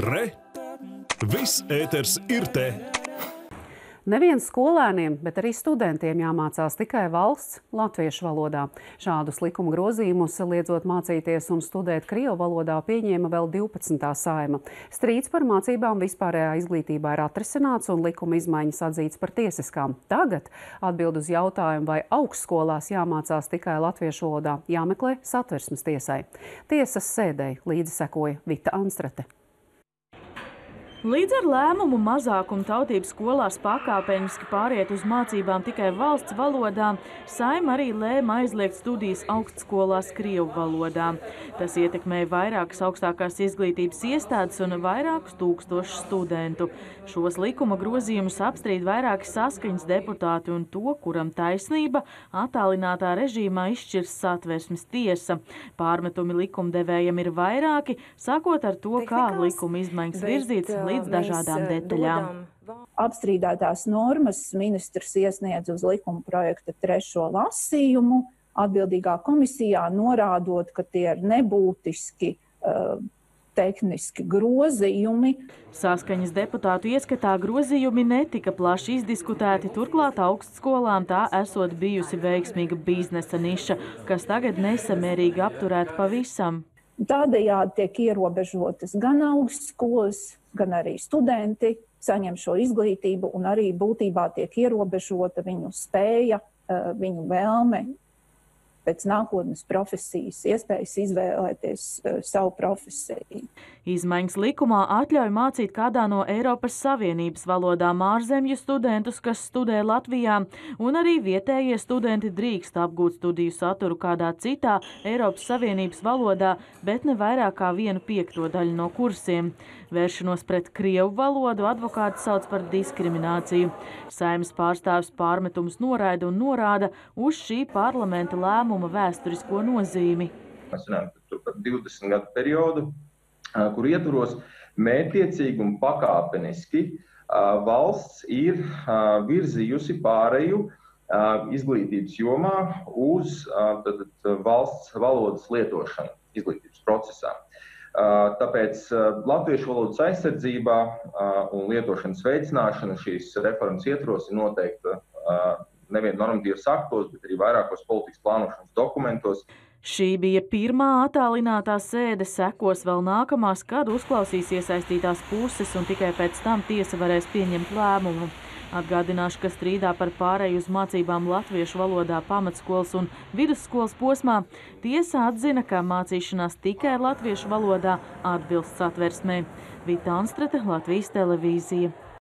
Re! Viss ēters ir te! Neviens skolēniem, bet arī studentiem jāmācās tikai valsts latviešu valodā. Šādus likuma grozījumus liedzot mācīties un studēt Krievu valodā pieņēma vēl 12. saima. Strīds par mācībām vispārējā izglītībā ir atrisināts un likuma izmaiņas atzīts par tiesiskām. Tagad atbild uz jautājumu, vai augstskolās jāmācās tikai latviešu valodā, jāmeklē satversmes tiesai. Tiesas sēdēji līdzi sekoja Vita Anstrate. Līdz ar lēmumu mazākuma tautības skolās pakāpeniski pāriet uz mācībām tikai valsts valodā, Saima arī lēma aizliegt studijas augstskolās Krievu valodā. Tas ietekmēja vairākas augstākās izglītības iestādes un vairākus tūkstošus studentu. Šos likuma grozījumus apstrīd vairāki saskaņas deputāti un to, kuram taisnība attālinātā režīmā izšķirs satversmes tiesa. Pārmetumi likumdevējiem ir vairāki, sākot ar to, kā likuma izmaiņas virzīts līdz dažādām detaļām. Apstrīdētās normas ministrs iesniedz uz likuma projekta trešo lasījumu, atbildīgā komisijā norādot, ka tie ir nebūtiski uh, tehniski grozījumi. Saskaņas deputātu ieskatā grozījumi netika plaši izdiskutēti, turklāt augstskolām tā esot bijusi veiksmīga biznesa niša, kas tagad nesamērīgi apturēta pavisam. Tādējādi tiek ierobežotas gan augstskolas, gan arī studenti saņem šo izglītību, un arī būtībā tiek ierobežota viņu spēja, eh, viņu vēlme pēc nākotnes profesijas, iespējas izvēlēties uh, savu profesiju. Izmaiņas likumā atļauj mācīt kādā no Eiropas Savienības valodām ārzemju studentus, kas studē Latvijā, un arī vietējie studenti drīkst apgūt studiju saturu kādā citā Eiropas Savienības valodā, bet ne vairāk kā vienu piekto daļu no kursiem. Vēršanos pret Krievu valodu advokāti sauc par diskrimināciju. Saimas pārstāvis pārmetums noraida un norāda uz šī parlamenta lēmuma vēsturisko nozīmi. Mēs runājam par 20 gadu periodu, kur ietvaros mērķiecīgi un pakāpeniski valsts ir virzījusi pāreju izglītības jomā uz tad, valsts valodas lietošanu izglītības procesā. Tāpēc latviešu valodas aizsardzībā un lietošanas veicināšana šīs reformas ietvaros ir noteikta nevien normatīvas aktos, bet arī vairākos politikas plānošanas dokumentos. Šī bija pirmā attālinātā sēde, sekos vēl nākamās, kad uzklausīs iesaistītās puses un tikai pēc tam tiesa varēs pieņemt lēmumu. Atgādināšu, ka strīdā par pārēju uz mācībām latviešu valodā pamatskolas un vidusskolas posmā tiesa atzina, ka mācīšanās tikai latviešu valodā atbilst satversmē. Vita Anstrate, Latvijas televīzija.